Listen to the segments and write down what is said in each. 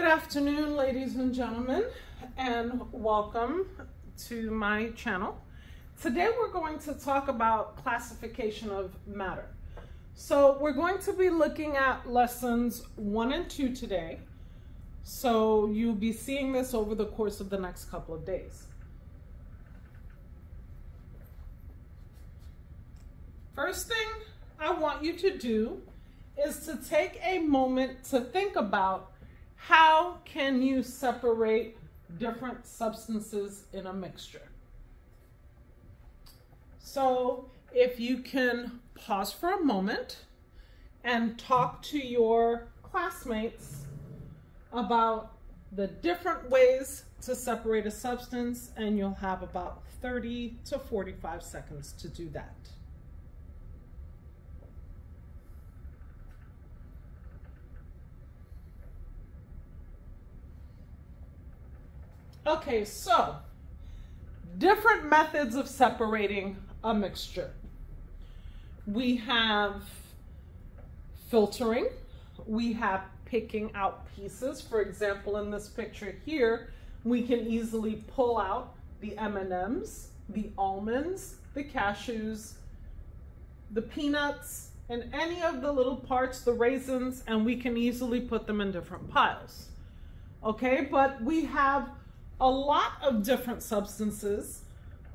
Good afternoon, ladies and gentlemen, and welcome to my channel. Today we're going to talk about classification of matter. So we're going to be looking at lessons one and two today. So you'll be seeing this over the course of the next couple of days. First thing I want you to do is to take a moment to think about how can you separate different substances in a mixture. So if you can pause for a moment and talk to your classmates about the different ways to separate a substance and you'll have about 30 to 45 seconds to do that. Okay, so different methods of separating a mixture. We have filtering, we have picking out pieces. For example, in this picture here, we can easily pull out the M&Ms, the almonds, the cashews, the peanuts, and any of the little parts, the raisins, and we can easily put them in different piles. Okay, but we have a lot of different substances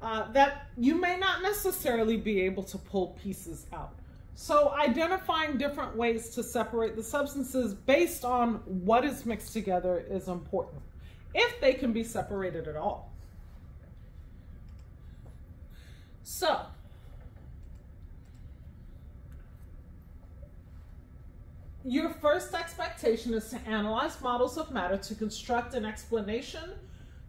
uh, that you may not necessarily be able to pull pieces out. So identifying different ways to separate the substances based on what is mixed together is important, if they can be separated at all. So, your first expectation is to analyze models of matter to construct an explanation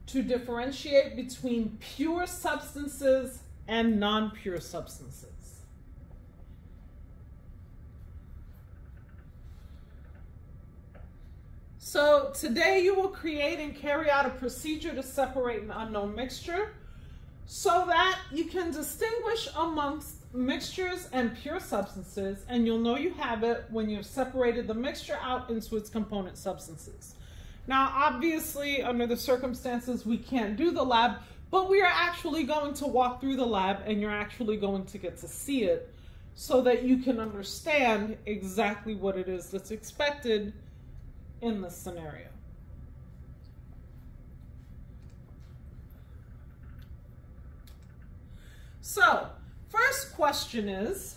to differentiate between pure substances and non-pure substances. So today you will create and carry out a procedure to separate an unknown mixture so that you can distinguish amongst mixtures and pure substances and you'll know you have it when you've separated the mixture out into its component substances. Now, obviously, under the circumstances, we can't do the lab, but we are actually going to walk through the lab and you're actually going to get to see it so that you can understand exactly what it is that's expected in this scenario. So, first question is,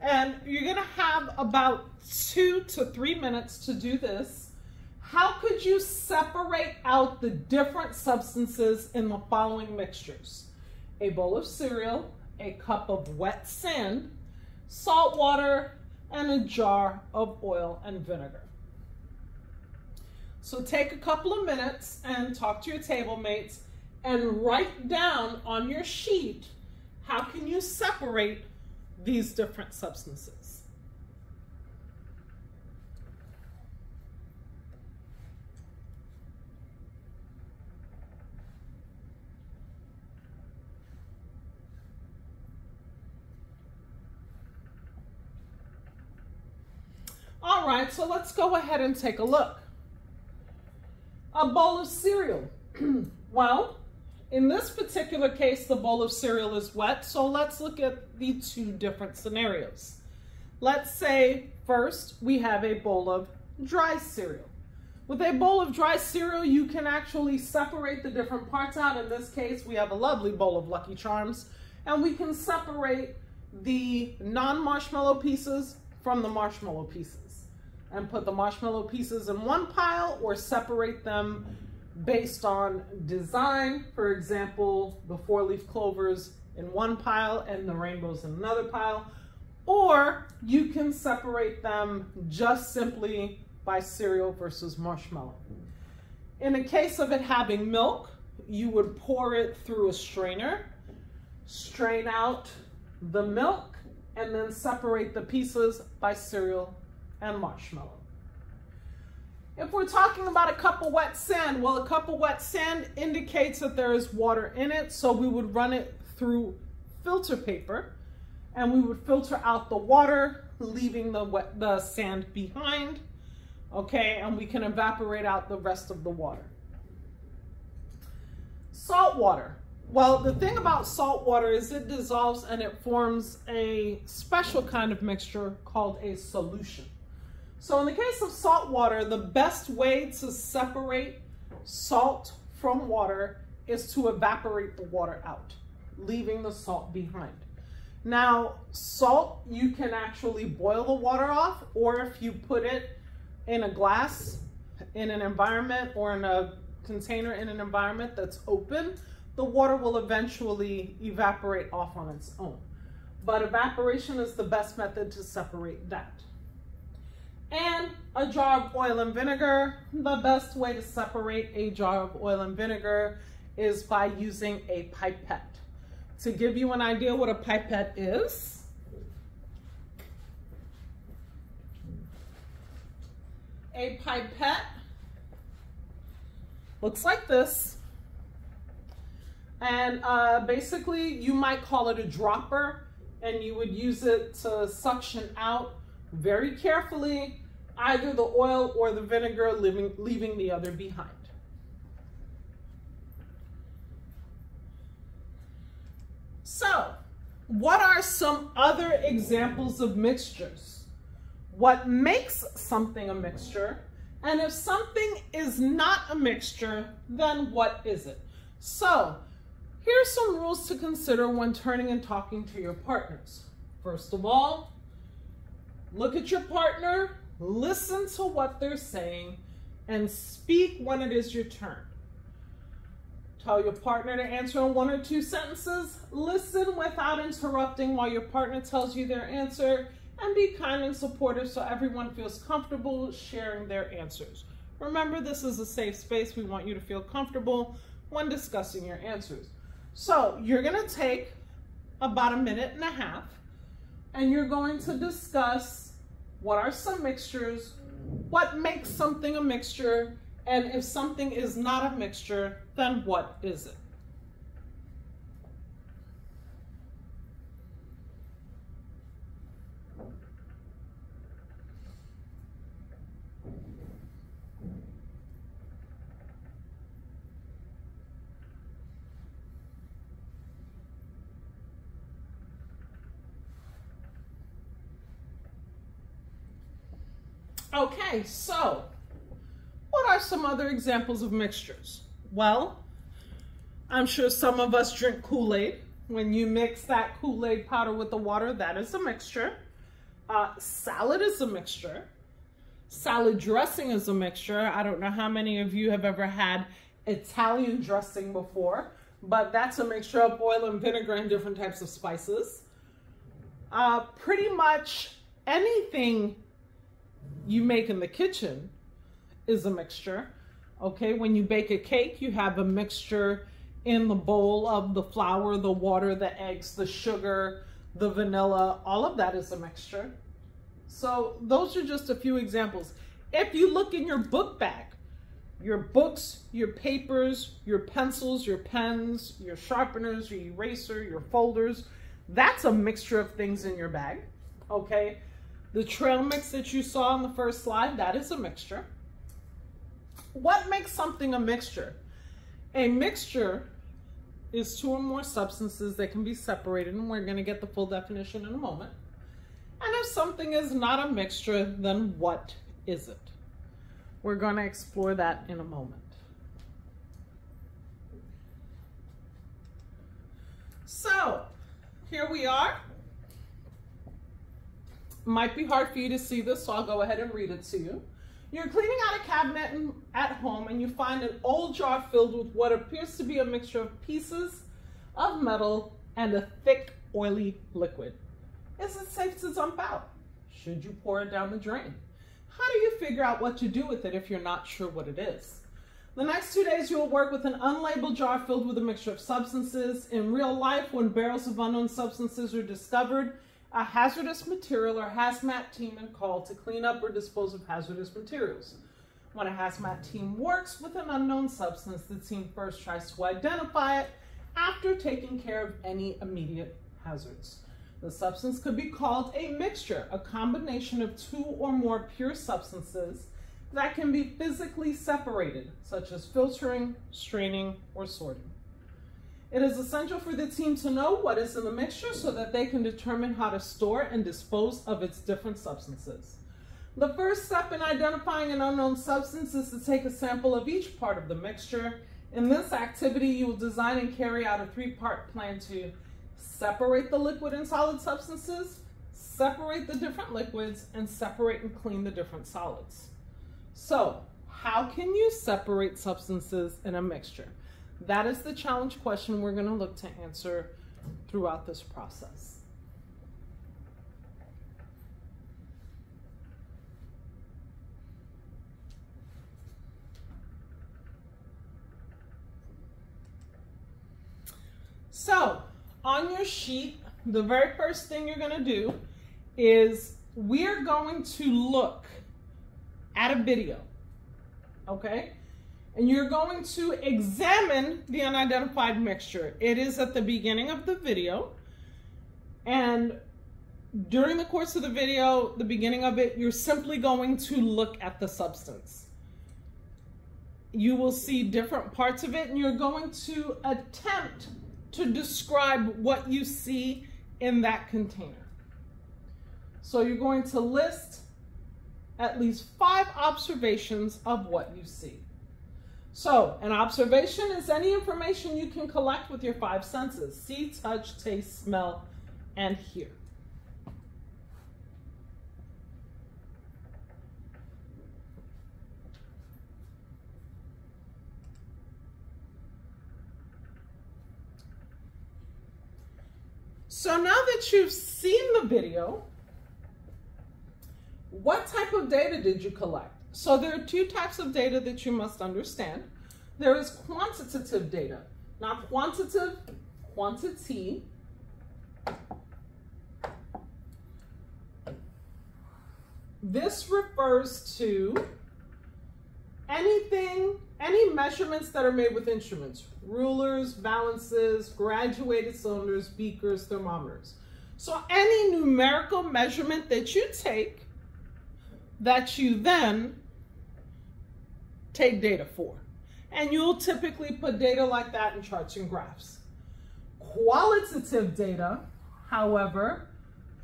and you're gonna have about two to three minutes to do this, how could you separate out the different substances in the following mixtures? A bowl of cereal, a cup of wet sand, salt water, and a jar of oil and vinegar. So take a couple of minutes and talk to your table mates and write down on your sheet how can you separate these different substances. All right, so let's go ahead and take a look. A bowl of cereal. well, in this particular case, the bowl of cereal is wet, so let's look at the two different scenarios. Let's say first we have a bowl of dry cereal. With a bowl of dry cereal, you can actually separate the different parts out. In this case, we have a lovely bowl of Lucky Charms, and we can separate the non-marshmallow pieces from the marshmallow pieces and put the marshmallow pieces in one pile or separate them based on design. For example, the four leaf clovers in one pile and the rainbows in another pile. Or you can separate them just simply by cereal versus marshmallow. In the case of it having milk, you would pour it through a strainer, strain out the milk, and then separate the pieces by cereal and marshmallow. If we're talking about a cup of wet sand, well, a cup of wet sand indicates that there is water in it, so we would run it through filter paper and we would filter out the water, leaving the, wet, the sand behind. okay, and we can evaporate out the rest of the water. Salt water. Well, the thing about salt water is it dissolves and it forms a special kind of mixture called a solution. So in the case of salt water, the best way to separate salt from water is to evaporate the water out, leaving the salt behind. Now, salt, you can actually boil the water off, or if you put it in a glass, in an environment, or in a container in an environment that's open, the water will eventually evaporate off on its own. But evaporation is the best method to separate that. And a jar of oil and vinegar, the best way to separate a jar of oil and vinegar is by using a pipette. To give you an idea what a pipette is, a pipette looks like this. And uh, basically you might call it a dropper and you would use it to suction out very carefully either the oil or the vinegar, leaving, leaving the other behind. So, what are some other examples of mixtures? What makes something a mixture? And if something is not a mixture, then what is it? So, here's some rules to consider when turning and talking to your partners. First of all, look at your partner listen to what they're saying, and speak when it is your turn. Tell your partner to answer in one or two sentences. Listen without interrupting while your partner tells you their answer, and be kind and supportive so everyone feels comfortable sharing their answers. Remember, this is a safe space. We want you to feel comfortable when discussing your answers. So you're gonna take about a minute and a half, and you're going to discuss what are some mixtures, what makes something a mixture, and if something is not a mixture, then what is it? Okay, so what are some other examples of mixtures? Well, I'm sure some of us drink Kool-Aid. When you mix that Kool-Aid powder with the water, that is a mixture. Uh, salad is a mixture. Salad dressing is a mixture. I don't know how many of you have ever had Italian dressing before, but that's a mixture of oil and vinegar and different types of spices. Uh, pretty much anything you make in the kitchen is a mixture. Okay, when you bake a cake, you have a mixture in the bowl of the flour, the water, the eggs, the sugar, the vanilla, all of that is a mixture. So those are just a few examples. If you look in your book bag, your books, your papers, your pencils, your pens, your sharpeners, your eraser, your folders, that's a mixture of things in your bag, okay? The trail mix that you saw on the first slide, that is a mixture. What makes something a mixture? A mixture is two or more substances that can be separated, and we're going to get the full definition in a moment. And if something is not a mixture, then what is it? We're going to explore that in a moment. So, here we are might be hard for you to see this, so I'll go ahead and read it to you. You're cleaning out a cabinet in, at home and you find an old jar filled with what appears to be a mixture of pieces of metal and a thick, oily liquid. Is it safe to dump out? Should you pour it down the drain? How do you figure out what to do with it if you're not sure what it is? The next two days, you will work with an unlabeled jar filled with a mixture of substances. In real life, when barrels of unknown substances are discovered, a hazardous material or hazmat team is called to clean up or dispose of hazardous materials. When a hazmat team works with an unknown substance, the team first tries to identify it after taking care of any immediate hazards. The substance could be called a mixture, a combination of two or more pure substances that can be physically separated, such as filtering, straining, or sorting. It is essential for the team to know what is in the mixture so that they can determine how to store and dispose of its different substances. The first step in identifying an unknown substance is to take a sample of each part of the mixture. In this activity, you will design and carry out a three-part plan to separate the liquid and solid substances, separate the different liquids, and separate and clean the different solids. So, how can you separate substances in a mixture? That is the challenge question we're going to look to answer throughout this process. So, on your sheet, the very first thing you're going to do is we're going to look at a video, okay? And you're going to examine the unidentified mixture. It is at the beginning of the video. And during the course of the video, the beginning of it, you're simply going to look at the substance. You will see different parts of it and you're going to attempt to describe what you see in that container. So you're going to list at least five observations of what you see. So an observation is any information you can collect with your five senses, see, touch, taste, smell, and hear. So now that you've seen the video, what type of data did you collect? So there are two types of data that you must understand. There is quantitative data. Now quantitative, quantity, this refers to anything, any measurements that are made with instruments, rulers, balances, graduated cylinders, beakers, thermometers. So any numerical measurement that you take that you then take data for. And you'll typically put data like that in charts and graphs. Qualitative data, however,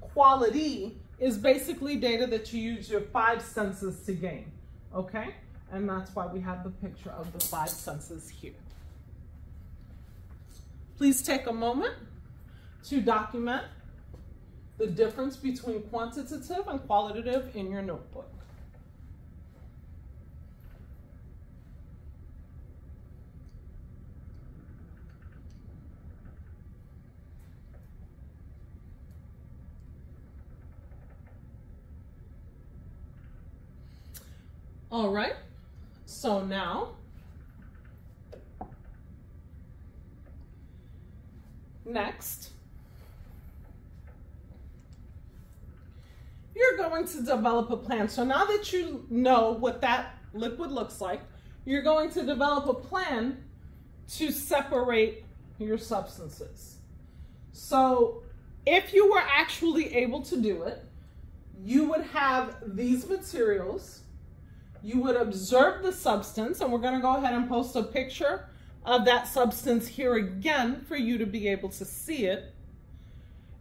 quality is basically data that you use your five senses to gain, okay? And that's why we have the picture of the five senses here. Please take a moment to document the difference between quantitative and qualitative in your notebook. All right, so now next you're going to develop a plan. So now that you know what that liquid looks like, you're going to develop a plan to separate your substances. So if you were actually able to do it, you would have these materials you would observe the substance, and we're gonna go ahead and post a picture of that substance here again for you to be able to see it.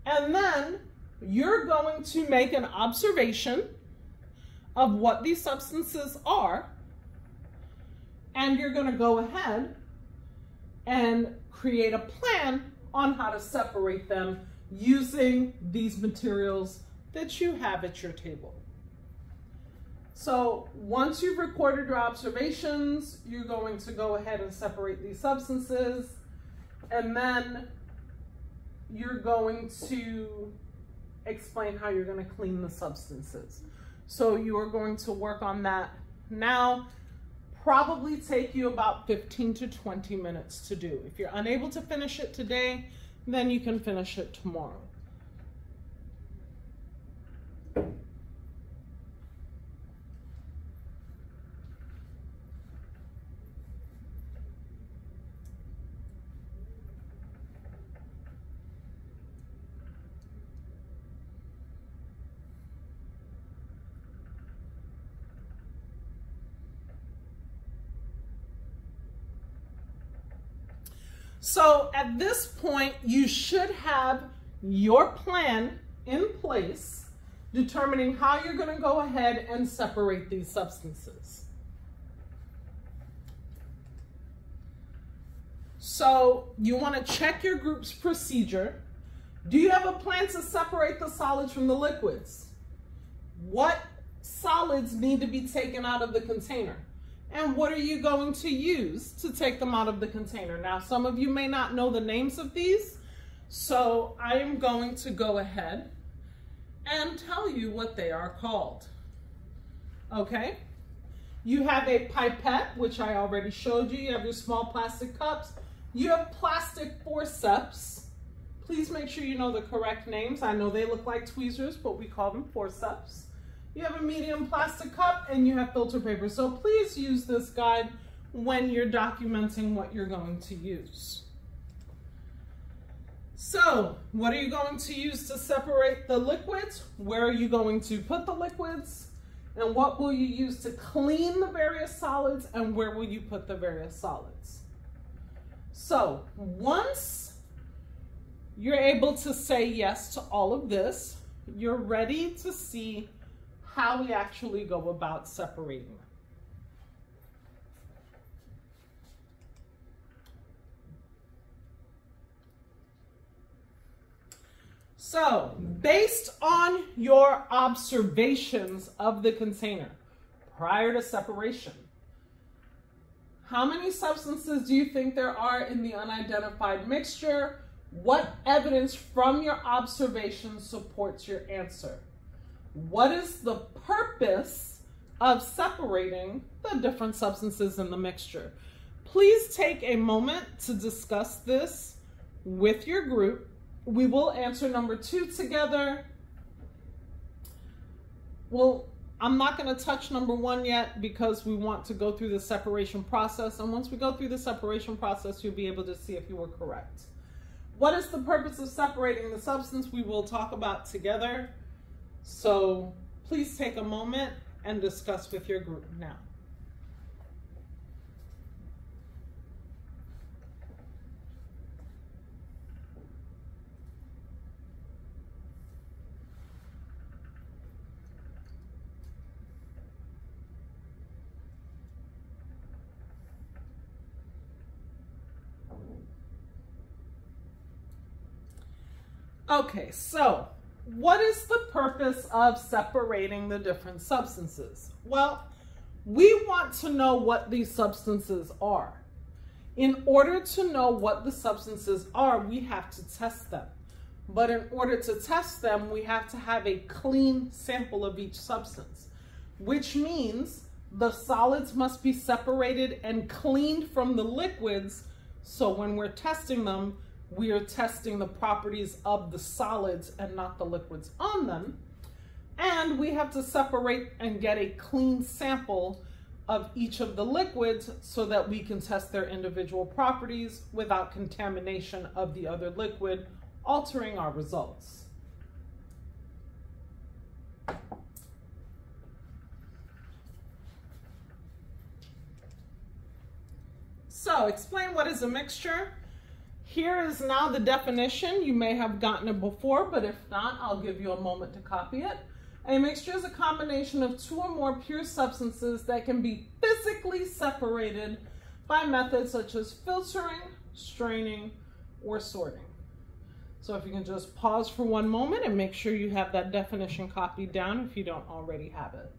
And then you're going to make an observation of what these substances are, and you're gonna go ahead and create a plan on how to separate them using these materials that you have at your table. So once you've recorded your observations, you're going to go ahead and separate these substances. And then you're going to explain how you're going to clean the substances. So you are going to work on that now. Probably take you about 15 to 20 minutes to do. If you're unable to finish it today, then you can finish it tomorrow. So at this point, you should have your plan in place determining how you're going to go ahead and separate these substances. So you want to check your group's procedure. Do you have a plan to separate the solids from the liquids? What solids need to be taken out of the container? And what are you going to use to take them out of the container? Now, some of you may not know the names of these, so I am going to go ahead and tell you what they are called. Okay? You have a pipette, which I already showed you. You have your small plastic cups. You have plastic forceps. Please make sure you know the correct names. I know they look like tweezers, but we call them forceps. You have a medium plastic cup and you have filter paper. So please use this guide when you're documenting what you're going to use. So what are you going to use to separate the liquids? Where are you going to put the liquids? And what will you use to clean the various solids? And where will you put the various solids? So once you're able to say yes to all of this, you're ready to see how we actually go about separating them. So, based on your observations of the container prior to separation, how many substances do you think there are in the unidentified mixture? What evidence from your observations supports your answer? What is the purpose of separating the different substances in the mixture? Please take a moment to discuss this with your group we will answer number two together. Well, I'm not going to touch number one yet because we want to go through the separation process. And once we go through the separation process, you'll be able to see if you were correct. What is the purpose of separating the substance? We will talk about together. So please take a moment and discuss with your group now. Okay, so what is the purpose of separating the different substances? Well, we want to know what these substances are. In order to know what the substances are, we have to test them. But in order to test them, we have to have a clean sample of each substance, which means the solids must be separated and cleaned from the liquids. So when we're testing them, we are testing the properties of the solids and not the liquids on them. And we have to separate and get a clean sample of each of the liquids so that we can test their individual properties without contamination of the other liquid, altering our results. So explain what is a mixture. Here is now the definition. You may have gotten it before, but if not, I'll give you a moment to copy it. A mixture is a combination of two or more pure substances that can be physically separated by methods such as filtering, straining, or sorting. So if you can just pause for one moment and make sure you have that definition copied down if you don't already have it.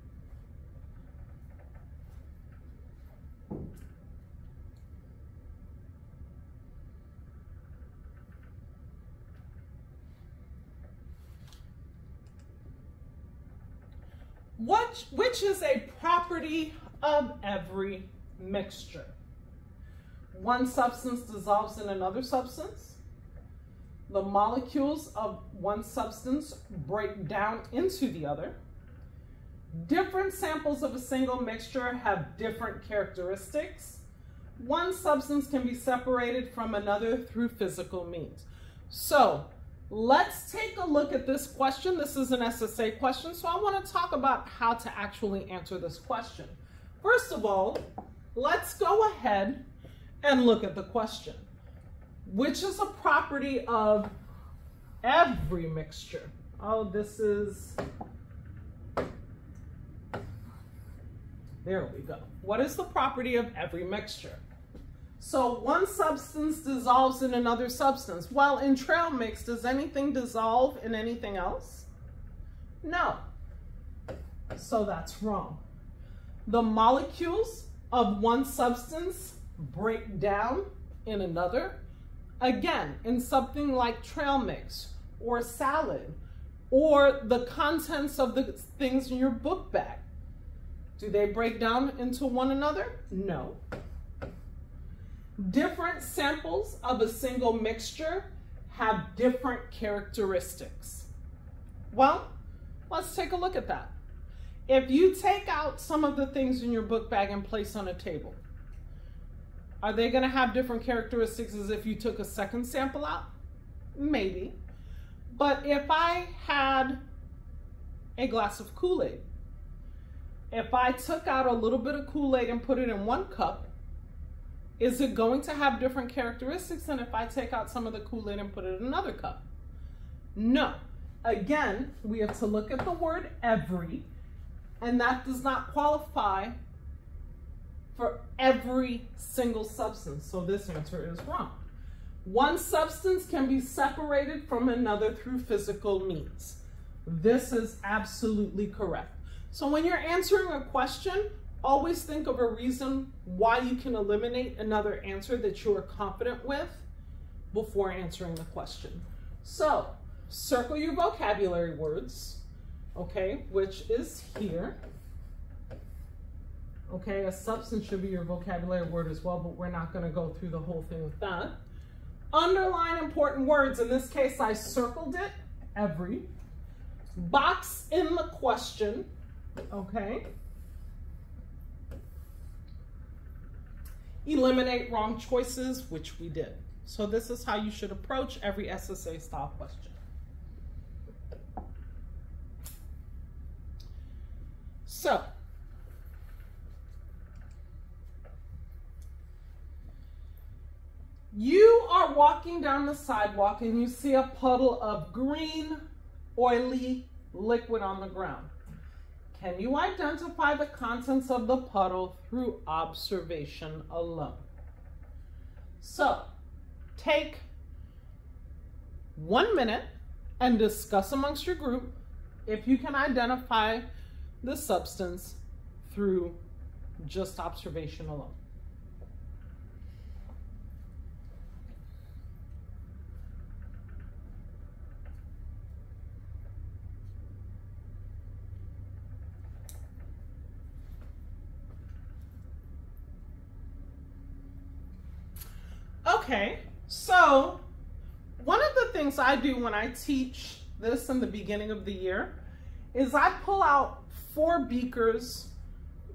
What, which is a property of every mixture. One substance dissolves in another substance. The molecules of one substance break down into the other. Different samples of a single mixture have different characteristics. One substance can be separated from another through physical means. So Let's take a look at this question. This is an SSA question, so I want to talk about how to actually answer this question. First of all, let's go ahead and look at the question. which is a property of every mixture. Oh, this is, there we go. What is the property of every mixture? So one substance dissolves in another substance. Well, in trail mix, does anything dissolve in anything else? No. So that's wrong. The molecules of one substance break down in another. Again, in something like trail mix or salad or the contents of the things in your book bag. Do they break down into one another? No. Different samples of a single mixture have different characteristics. Well, let's take a look at that. If you take out some of the things in your book bag and place on a table, are they going to have different characteristics as if you took a second sample out? Maybe. But if I had a glass of Kool-Aid, if I took out a little bit of Kool-Aid and put it in one cup, is it going to have different characteristics than if I take out some of the Kool-Aid and put it in another cup? No. Again, we have to look at the word every, and that does not qualify for every single substance. So this answer is wrong. One substance can be separated from another through physical means. This is absolutely correct. So when you're answering a question, always think of a reason why you can eliminate another answer that you are confident with before answering the question. So circle your vocabulary words, okay, which is here. Okay, a substance should be your vocabulary word as well, but we're not gonna go through the whole thing with that. Underline important words. In this case, I circled it, every. Box in the question, okay? Eliminate wrong choices, which we did. So this is how you should approach every SSA style question. So, You are walking down the sidewalk and you see a puddle of green, oily liquid on the ground. Can you identify the contents of the puddle through observation alone? So, take one minute and discuss amongst your group if you can identify the substance through just observation alone. Okay, so one of the things I do when I teach this in the beginning of the year is I pull out four beakers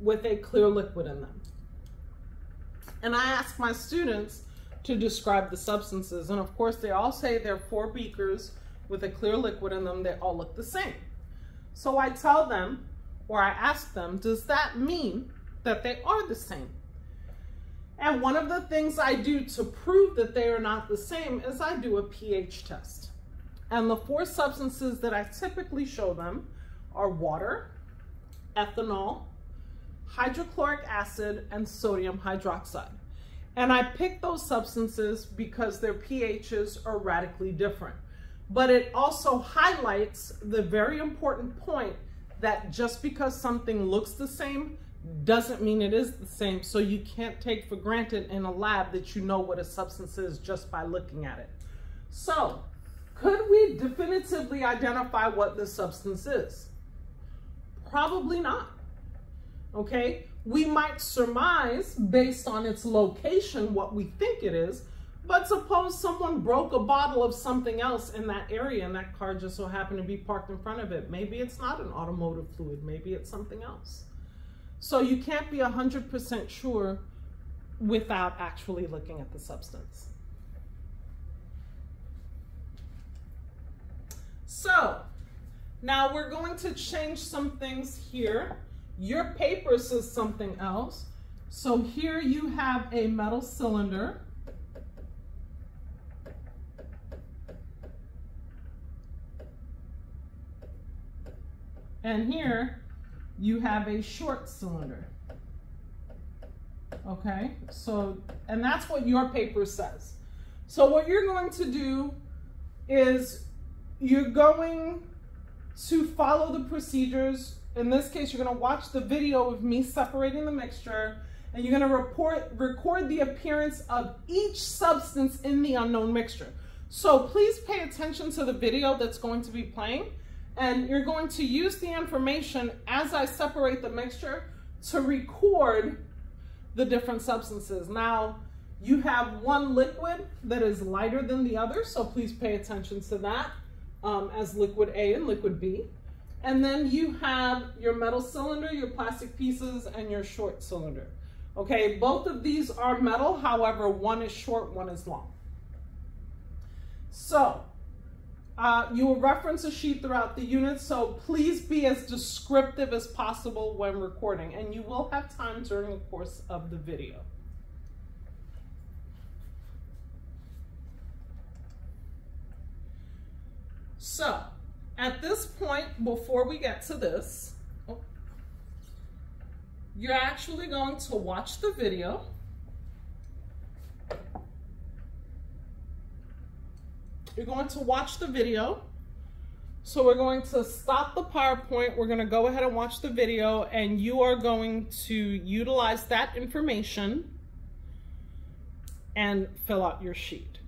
with a clear liquid in them. And I ask my students to describe the substances. And of course, they all say they're four beakers with a clear liquid in them. They all look the same. So I tell them, or I ask them, does that mean that they are the same? And one of the things I do to prove that they are not the same is I do a pH test. And the four substances that I typically show them are water, ethanol, hydrochloric acid, and sodium hydroxide. And I pick those substances because their pHs are radically different. But it also highlights the very important point that just because something looks the same doesn't mean it is the same. So you can't take for granted in a lab that you know what a substance is just by looking at it. So could we definitively identify what this substance is? Probably not. Okay, we might surmise based on its location what we think it is, but suppose someone broke a bottle of something else in that area and that car just so happened to be parked in front of it. Maybe it's not an automotive fluid, maybe it's something else. So you can't be 100% sure without actually looking at the substance. So now we're going to change some things here. Your paper says something else. So here you have a metal cylinder. And here you have a short cylinder. Okay, so, and that's what your paper says. So what you're going to do is you're going to follow the procedures. In this case, you're gonna watch the video of me separating the mixture and you're gonna report, record the appearance of each substance in the unknown mixture. So please pay attention to the video that's going to be playing and you're going to use the information as I separate the mixture to record the different substances. Now, you have one liquid that is lighter than the other, so please pay attention to that um, as liquid A and liquid B. And then you have your metal cylinder, your plastic pieces, and your short cylinder. Okay, both of these are metal, however, one is short, one is long. So, uh, you will reference a sheet throughout the unit, so please be as descriptive as possible when recording, and you will have time during the course of the video. So, at this point, before we get to this, oh, you're actually going to watch the video. You're going to watch the video. So we're going to stop the PowerPoint. We're going to go ahead and watch the video and you are going to utilize that information and fill out your sheet.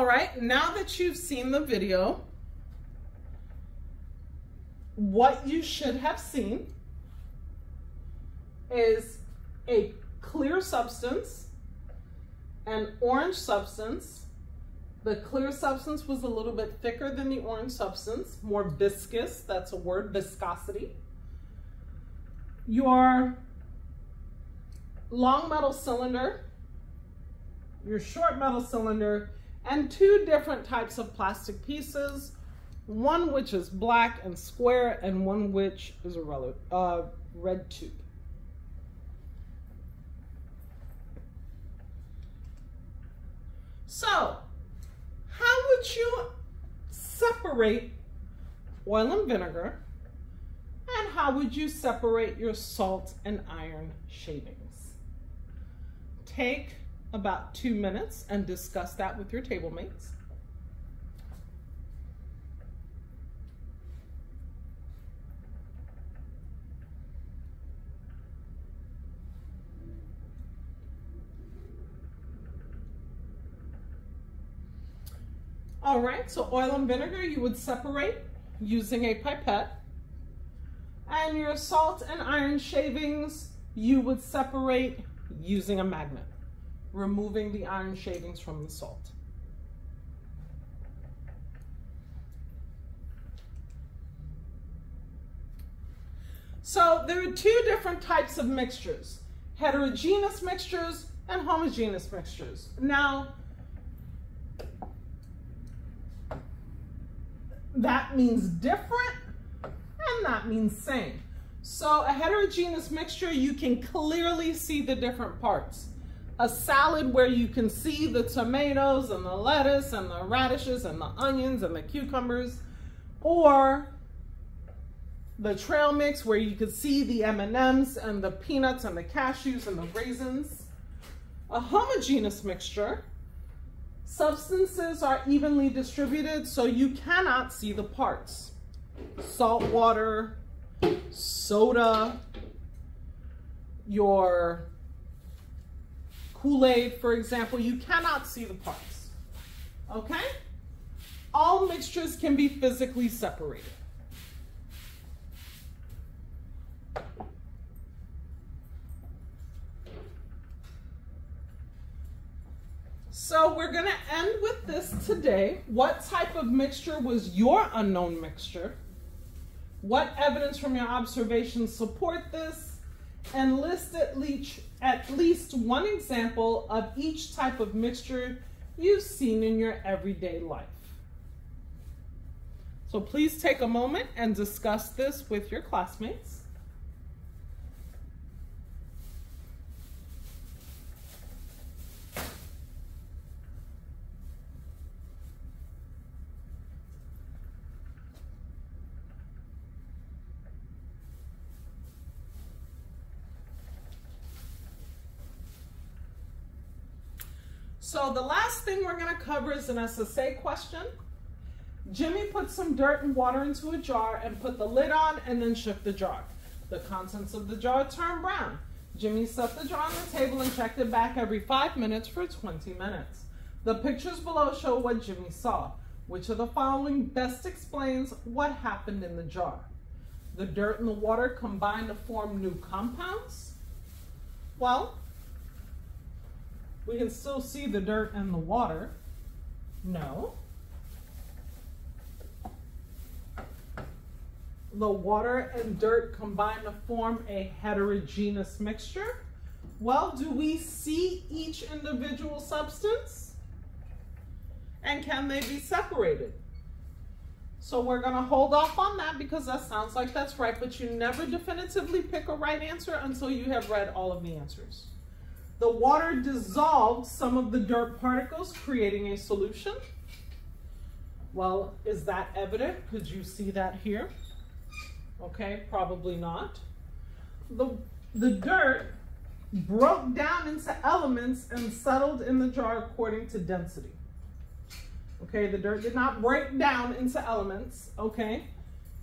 All right, now that you've seen the video, what you should have seen is a clear substance, an orange substance. The clear substance was a little bit thicker than the orange substance, more viscous, that's a word, viscosity. Your long metal cylinder, your short metal cylinder, and two different types of plastic pieces, one which is black and square and one which is a uh, red tube. So, how would you separate oil and vinegar? And how would you separate your salt and iron shavings? Take about two minutes and discuss that with your table mates. All right, so oil and vinegar you would separate using a pipette. And your salt and iron shavings you would separate using a magnet removing the iron shavings from the salt. So there are two different types of mixtures, heterogeneous mixtures and homogeneous mixtures. Now, that means different and that means same. So a heterogeneous mixture, you can clearly see the different parts a salad where you can see the tomatoes and the lettuce and the radishes and the onions and the cucumbers, or the trail mix where you can see the M&Ms and the peanuts and the cashews and the raisins. A homogeneous mixture, substances are evenly distributed so you cannot see the parts. Salt water, soda, your Kool-Aid, for example, you cannot see the parts, okay? All mixtures can be physically separated. So we're gonna end with this today. What type of mixture was your unknown mixture? What evidence from your observations support this? And list at least, at least one example of each type of mixture you've seen in your everyday life. So please take a moment and discuss this with your classmates. So the last thing we're gonna cover is an SSA question. Jimmy put some dirt and water into a jar and put the lid on and then shook the jar. The contents of the jar turned brown. Jimmy set the jar on the table and checked it back every five minutes for 20 minutes. The pictures below show what Jimmy saw. Which of the following best explains what happened in the jar? The dirt and the water combined to form new compounds? Well, we can still see the dirt and the water. No. The water and dirt combine to form a heterogeneous mixture. Well, do we see each individual substance? And can they be separated? So we're gonna hold off on that because that sounds like that's right, but you never definitively pick a right answer until you have read all of the answers. The water dissolved some of the dirt particles, creating a solution. Well, is that evident? Could you see that here? Okay, probably not. The, the dirt broke down into elements and settled in the jar according to density. Okay, the dirt did not break down into elements, okay?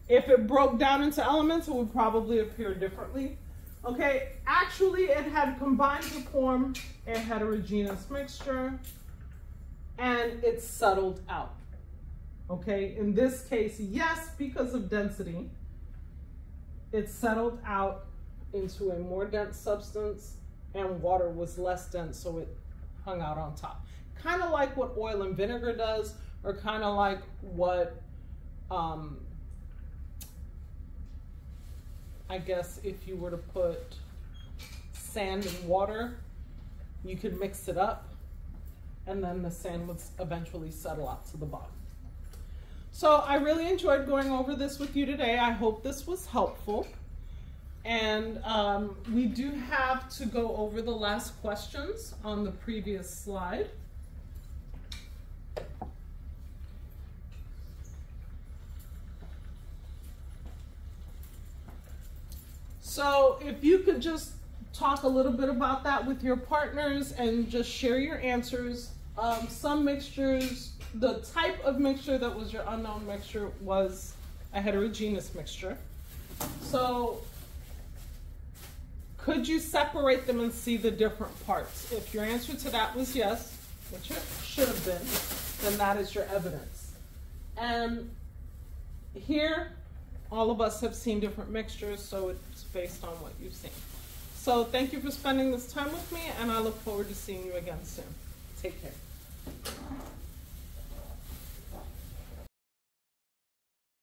If it broke down into elements, it would probably appear differently. Okay, actually it had combined to form a heterogeneous mixture and it settled out. Okay, in this case, yes, because of density, it settled out into a more dense substance and water was less dense, so it hung out on top. Kind of like what oil and vinegar does, or kind of like what um, I guess if you were to put sand and water, you could mix it up and then the sand would eventually settle out to the bottom. So I really enjoyed going over this with you today. I hope this was helpful. And um, we do have to go over the last questions on the previous slide. So if you could just talk a little bit about that with your partners and just share your answers. Um, some mixtures, the type of mixture that was your unknown mixture was a heterogeneous mixture. So could you separate them and see the different parts? If your answer to that was yes, which it should have been, then that is your evidence. And here, all of us have seen different mixtures, so it's based on what you've seen. So thank you for spending this time with me, and I look forward to seeing you again soon. Take care.